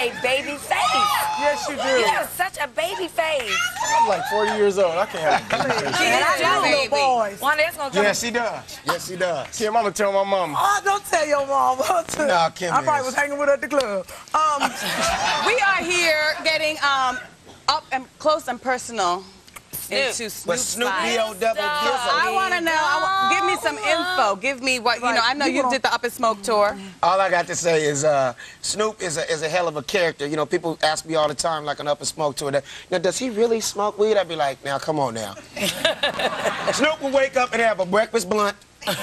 a baby face. Yes, you do. You have such a baby face. I'm like 40 years old. I can't have a baby. She And I is know too, little boys. One day gonna come. Yes, he does. Yes, he does. Kym, I'm gonna tell my mama. Oh, don't tell your mom. Nah, Kym I probably is. was hanging with her at the club. Um, We are here getting um, up and close and personal into Snoop's But Snoop. D.O. double I want to know. I give me some info. Give me what you know. I know you did the Up and Smoke tour. All I got to say is uh, Snoop is a, is a hell of a character. You know, people ask me all the time, like an up and smoke tour, that, now, does he really smoke weed? I'd be like, now, come on now. Snoop will wake up and have a breakfast blunt, a,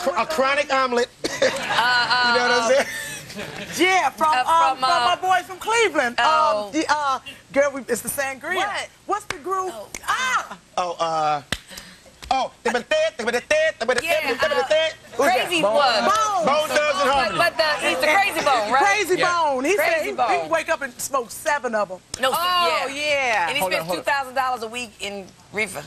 cr- a chronic omelet. you know what I'm saying? Yeah, from, Uh, um, from, from uh, my boys from Cleveland. Oh. Um, the, uh, girl, we, it's the sangria. What? What's the group? Ah, Oh, uh, oh, Yeah, Who's that? Crazy one. Bone. Bone Thugs and But, but the, he's the Krayzie Bone, right? Krayzie Bone. He Crazy said he, Bone. he wake up and smoke seven of them. No, Oh yeah. yeah. And he Hold spends hold two thousand dollars a week in reefer.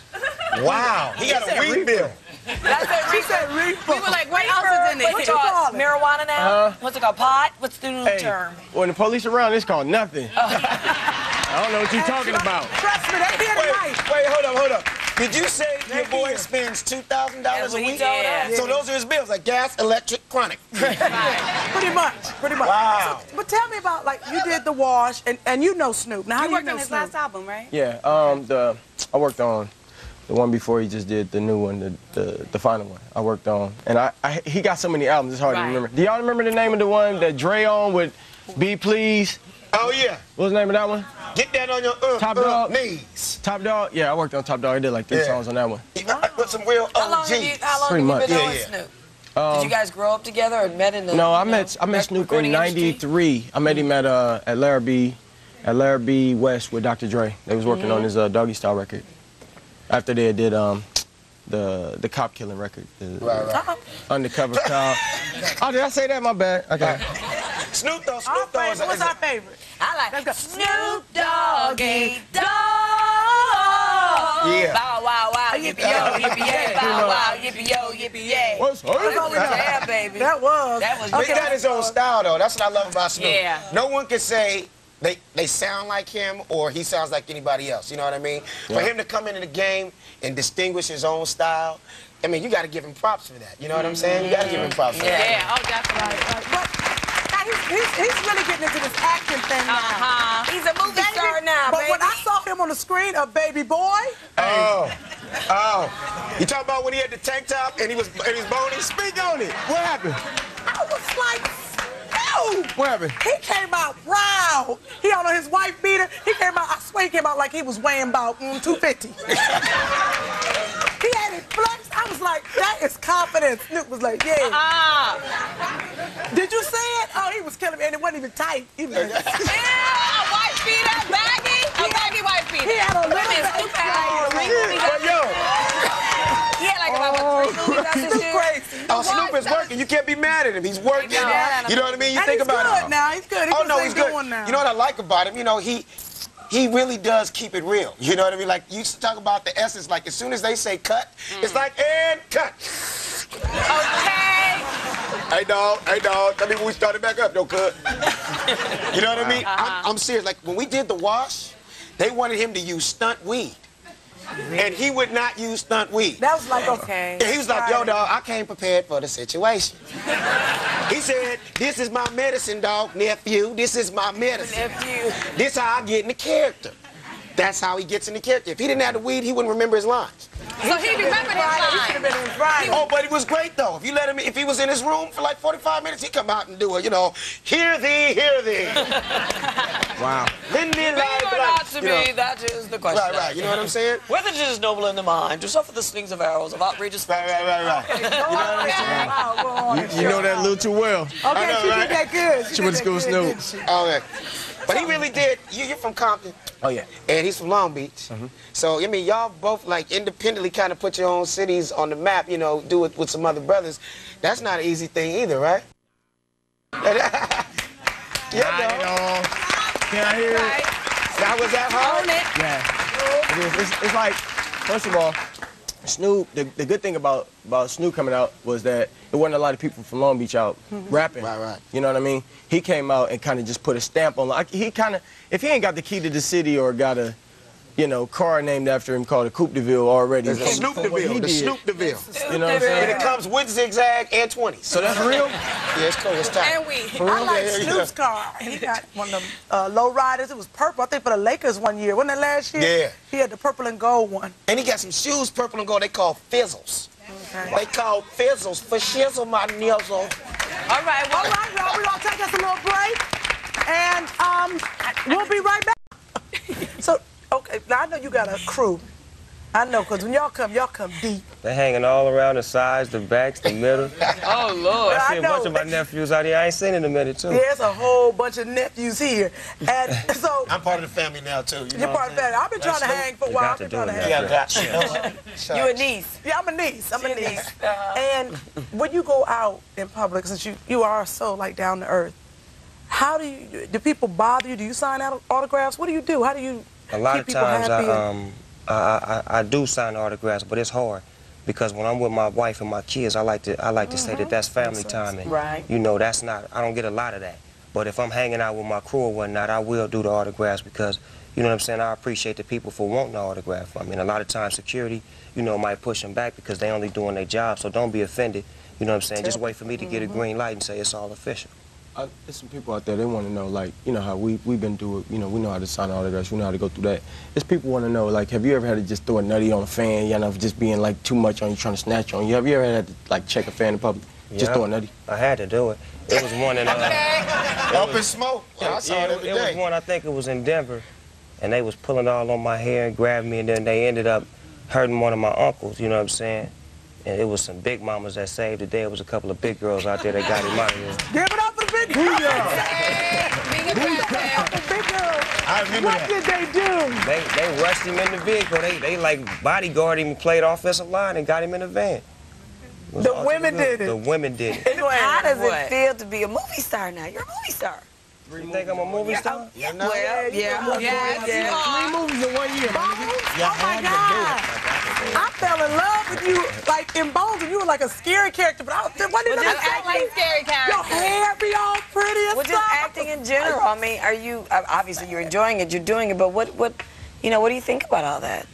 Wow, he got a weed bill. That's a She said reefer. We were like, what else is in What's it? it you called? call it? Marijuana now? Uh-huh. What's it called? Pot? What's the new Hey, term? when the police around, it's called nothing. I don't know what you're talking about. Trust me, they here Wait, tonight. wait, hold up, hold up. Did you say your boy spends two thousand dollars a week? told us. So those are his bills, like gas, electric, chronic. Pretty much, pretty much. Wow. So, but tell me about like you did the wash and, and you know Snoop. Now how You do you worked know on his Snoop? last album, right? Yeah, um, the I worked on the one before he just did the new one, the the, the final one. I worked on, and I, I he got so many albums, it's hard Right. to remember. Do y'all remember the name of the one that Dre on with B Please? Oh yeah, What was the name of that one? get that on your uh, Top uh, dog. knees. Top Dogg. Yeah, I worked on Top Dogg. I did like three Yeah. songs on that one. I put some real How long have you, OGs. how long Pretty have you been much. knowing Yeah, Snoop? Did you guys grow up together or met in the No, I you know, met I met Snoop in '93. I met him at uh at Larrabee, at Larrabee West with Dr. Dre. They was working Mm-hmm. on his uh, Doggystyle record. After they did um the the cop killing record, the Right, right. undercover cop. Oh, did I say that? My bad. Okay. Snoop though, Our Snoop though is favorite, what's is our favorite? I like Let's go. Snoop Doggy Dogg. Yeah. Bow wow wow yippee yo yippee yay. Bow wow yippee yo yippee yay. What's all we know. Yeah, baby. That was. That was He got his own style though. That's what I love about Snoop. Yeah. No one can say they they sound like him or he sounds like anybody else. You know what I mean? For him to come into the game and distinguish his own style, I mean, you got to give him props for that. You know what I'm saying? You got to give him props for that. Yeah. Oh, definitely. But now he's, he's, he's really getting into this acting thing now. Uh-huh. He's a movie star now, but baby. when I saw him on the screen, a baby boy, Oh, oh. You talking about when he had the tank top and he was and he's bony? Speak on it. What happened? I was like, Snoop. What happened? He came out proud. He on his wife beater. He came out, I swear he came out like he was weighing about mm, 250. he had it flexed. I was like, that is confidence. Snoop was like, yeah. Ah. Did you see it? Oh, he was killing me, and it wasn't even tight. He, was like, Yeah, white beater, baggy. A baggy white he had a little Wait Snoop working. You can't be mad at him. He's working. Ain't no mad. You know what I mean? You And think he's about good it. now. He's good. He Oh no, he's good. doing now. You know what I like about him? You know he he really does keep it real. You know what I mean? Like you used to talk about the essence. Like as soon as they say cut, it's mm. like and cut. Okay. Hey dog, hey dog. Tell me when we started back up, no cut. you know what I uh-huh. mean? I'm, I'm serious. Like when we did the wash, they wanted him to use stunt weed, and he would not use stunt weed. That was like, Okay. And he was like, yo, dog, I came prepared for the situation. he said, this is my medicine, dog, nephew. This is my medicine. Nephew. This how I get in the character. That's how he gets in the character. If he didn't have the weed, he wouldn't remember his lines. So he remembered his He should have line. been in Friday. Oh, but it was great though. If you let him, if he was in his room for like 45 minutes, he'd come out and do a, you know, hear thee, hear thee. Wow. Then they Be like, or like, not to you know. that is the question. Right, right. You know what I'm saying? Whether it is noble in the mind to suffer the slings of arrows of outrageous Right, right, right, right. You know what I'm saying? Wow, boy. You know that a little too well. Okay, know, she right? did that good. She went to did school that with Snoop. didn't? Okay. But he really did. You, you're from Compton. Oh yeah. and he's from Long Beach. Mm-hmm. So I mean, y'all both like independently kind of put your own cities on the map. You know, do it with some other brothers. That's not an easy thing either, right? yeah, not at all. Can I hear it? That was that hard. Own it. Yeah. It is. It's, it's like, first of all, Snoop, the, the good thing about, about Snoop coming out was that there wasn't a lot of people from Long Beach out mm-hmm. rapping. Right, right. You know what I mean? He came out and kind of just put a stamp on. Like he kind of, if he ain't got the key to the city or got a, you know, car named after him called a Coupe de Ville already. It's the from- Snoop from what he DeVille. The did, Snoop DeVille. You know what I'm saying? And it comes with zigzag and 20s. So that's real. Yeah, it's cool. It's tight. And we. For I real? like Yeah, yeah. Snoop's car. He got one of them uh, low riders. It was purple. I think for the Lakers one year. Wasn't that last year? Yeah. He had the purple and gold one. And he got some shoes, purple and gold. They call fizzles. Okay. They call fizzles for shizzle, my nizzle. All right, well, right, y'all. We're going to take us a little break. And um, we'll be right back. So, okay, now I know you got a crew. I know, because when y'all come, y'all come deep. They're hanging all around the sides, the backs, the middle. Oh, Lord. I I see a bunch of my nephews out here. I ain't seen in a minute too. There's a whole bunch of nephews here. And so, I'm part of the family now, too. You you're know part of the family. I've been trying to hang for a while. I've been do trying to it, hang. Yeah, that's You a niece. Yeah, I'm a niece. I'm a niece. niece. Uh-huh. And when you go out in public, since you, you are so like down to earth, how do you do people bother you? Do you sign out autographs? What do you do? How do you A lot of times? I um I, I I do sign autographs, but it's hard because when I'm with my wife and my kids, I like to I like to say that that's family time, and Right. you know that's not I don't get a lot of that. But if I'm hanging out with my crew or whatnot, I will do the autographs because you know what I'm saying. I appreciate the people for wanting the autograph. I mean, a lot of times security, you know, might push them back because they only doing their job. So don't be offended. You know what I'm saying? Just wait for me to get a green light and say it's all official. I, there's some people out there, they want to know, like, you know, how we, we've been through it, you know, we know how to sign autographs, we know how to go through that. There's people want to know, like, have you ever had to just throw a nutty on a fan, you know, just being, like, too much on you, trying to snatch on you? Have you ever had to, like, check a fan in public? Just Yeah. throw a nutty? I had to do it. It was one in uh, Up in smoke. Yeah, I saw yeah, it every it was one, I think it was in Denver, and they was pulling all on my hair and grabbing me, and then they ended up hurting one of my uncles, you know what I'm saying? And it was some big mamas that saved the day. It was a couple of big girls out there that got him out of here. Give it up for the big girls. being a president. The big girls. I remember What that. did they do? They they rushed him in the vehicle. They they like bodyguard him, played offensive line, and got him in the van. The women good. did it. The women did it. How does What? it feel to be a movie star now? You're a movie star. You think I'm a movie star? You know? Well, yeah. Yes, you are. movies in one year, oh my God. I fell in love with you like in Bones, and you were like a scary character, but I was, what did Well, I just say? I like scary character. Your hair be all pretty and Well, just stuff. acting in general. I mean, are you uh, obviously you're enjoying it, you're doing it, but what what you know, what do you think about all that?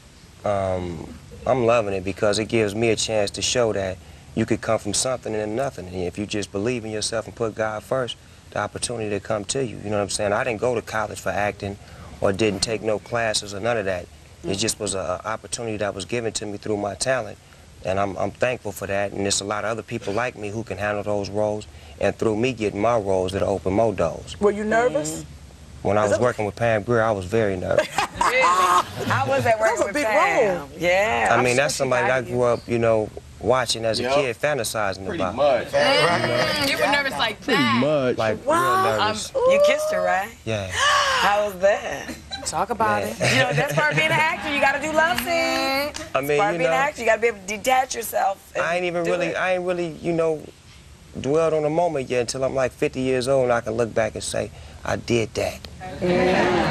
um, I'm loving it because it gives me a chance to show that you could come from something and nothing. And if you just believe in yourself and put God first, the opportunity to come to you. You know what I'm saying? I didn't go to college for acting or didn't take no classes or none of that. It just was an opportunity that was given to me through my talent. And I'm, I'm thankful for that. And there's a lot of other people like me who can handle those roles. And through me getting my roles, that'll open more doors. Were you nervous? Mm-hmm. When I was working with Pam Grier, I was very nervous. I was at work That was a with big Pam. role. Yeah. I I'm mean, sure that's somebody that I guided you. grew up, you know, watching as a Yup. kid, fantasizing Pretty about. much. Mm, you were nervous like that. Pretty Much. Like, Wow. real nervous. Um, you kissed her, right? yeah. How was that? Talk about Yeah. it. You know, that's part of being an actor. You got to do love scenes. I mean, Part you of being an actor. You got to be able to detach yourself. I ain't even really, it. I ain't really, you know, dwelled on the moment yet until I'm like 50 years old and I can look back and say, I did that. Mm-hmm.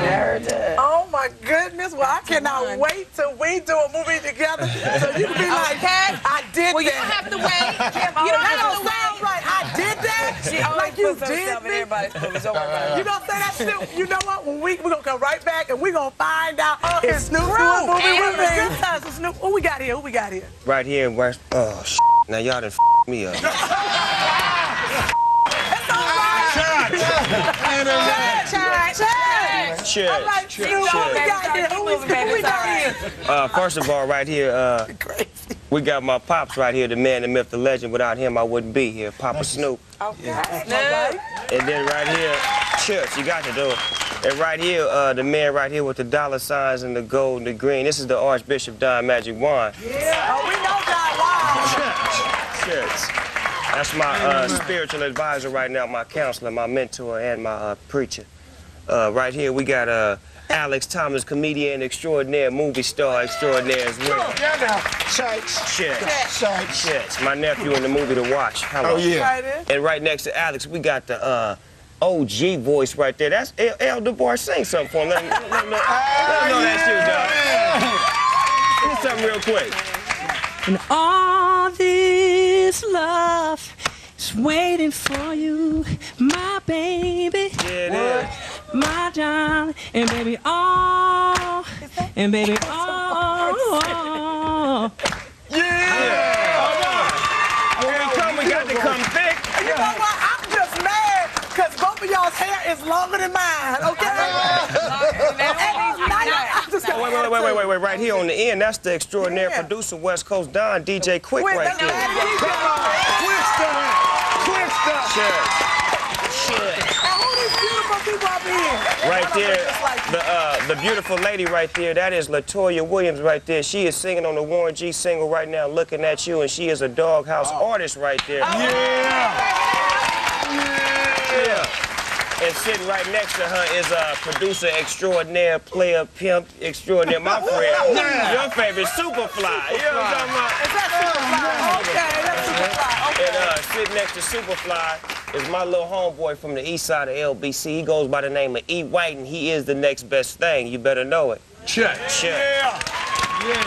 Heard that. Oh my goodness! Well, I cannot wait till we do a movie together, so you can be like, Okay. "I did Well, you don't have to wait. you don't have to you puts did me. everybody's movies. Don't worry about You gonna say that Snoop? You know what? When we we gonna come right back and we gonna find out if Snoop true. doing a movie with me. it's Good times with Snoop. Who we got here? Who we got here? Right here in West, oh, sh- now y'all done f- me up. Chad, Chad. Shit. I'm like, Snoop, who we got here? Who we, got here? Uh, first of all, right here, uh, we got my pops right here, the man, the myth, the legend. Without him, I wouldn't be here. Papa Snoop. Okay. And then right here, Church, you got to do it. And right here, uh, the man right here with the dollar signs and the gold and the green. This is the Archbishop Don Magic Juan. Oh, we know that. Wow. Church. That's my uh, spiritual advisor right now, my counselor, my mentor, and my uh, preacher. Uh, right here, we got uh, Alex Thomas, comedian and extraordinaire, movie star extraordinaire as well. Yeah, now. Shikes. Shit. Shikes. Shit. My nephew in the movie to watch. Hello. Oh, yeah. And right next to Alex, we got the uh, OG voice right there. That's El, El DeBarge. Sing something for him. Let him, let him know, let him know that shit, dog. Do something real quick. And all this love is waiting for you, my baby. Yeah, it is. My darling, and baby, oh, and baby, oh, When we come, we got to come thick. You know what? I'm just mad because both of y'all's hair is longer than mine, okay? And now y'all- I'm just gonna Wait, wait, wait, wait, wait, wait, right here on the end, that's the extraordinary Yeah. producer, West Coast Don, DJ Quik Wait, right that's there. mad DJ. Sure. And who these beautiful people up here? Right there, like the uh, the beautiful lady right there, that is Latoya Williams right there. She is singing on the Warren G single right now, looking at you, and she is a doghouse artist right there. Yeah. Yeah. And sitting right next to her is a producer extraordinaire, player pimp extraordinaire, my friend, your favorite Superfly. You know what I'm talking about? Is that Superfly? Okay, that's Superfly. Okay. And uh, sitting next to Superfly is my little homeboy from the east side of LBC. He goes by the name of E. White, and he is the next best thing. You better know it. Check. Check. Yeah! Yeah.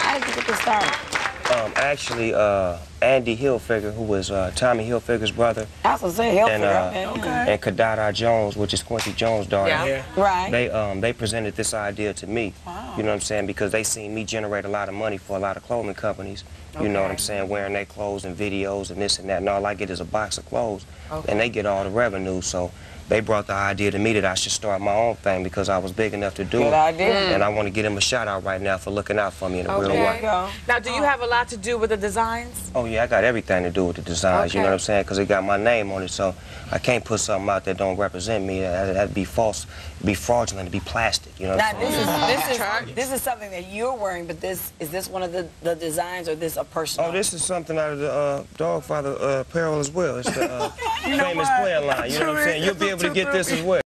How did you get this started? Um, actually, uh, Andy Hilfiger, who was uh, Tommy Hilfiger's brother, I was gonna say help and uh, okay. and Kidada Jones, which is Quincy Jones' daughter. Yeah. Right. They um they presented this idea to me. Wow. You know what I'm saying? Because they seen me generate a lot of money for a lot of clothing companies. You know what I'm saying? Wearing their clothes and videos and this and that. And all I get is a box of clothes. And they get all the revenue. So they brought the idea to me that I should start my own thing because I was big enough to do Good it. idea. And I want to give them a shout out right now for looking out for me in a real There way. you go. Now, do you have a lot to do with the designs? Oh yeah, I got everything to do with the designs. You know what I'm saying? Because it got my name on it, so I can't put something out that don't represent me. That, that'd be false, be fraudulent, be plastic. You know what Now I'm this saying? is this is this is something that you're wearing, but this is this one of the, the designs or this a personal? Oh, this is something out of the uh, Dogfather uh, apparel as well. It's the uh, famous what? player line. You know what I'm saying? You'll be able to get this as well.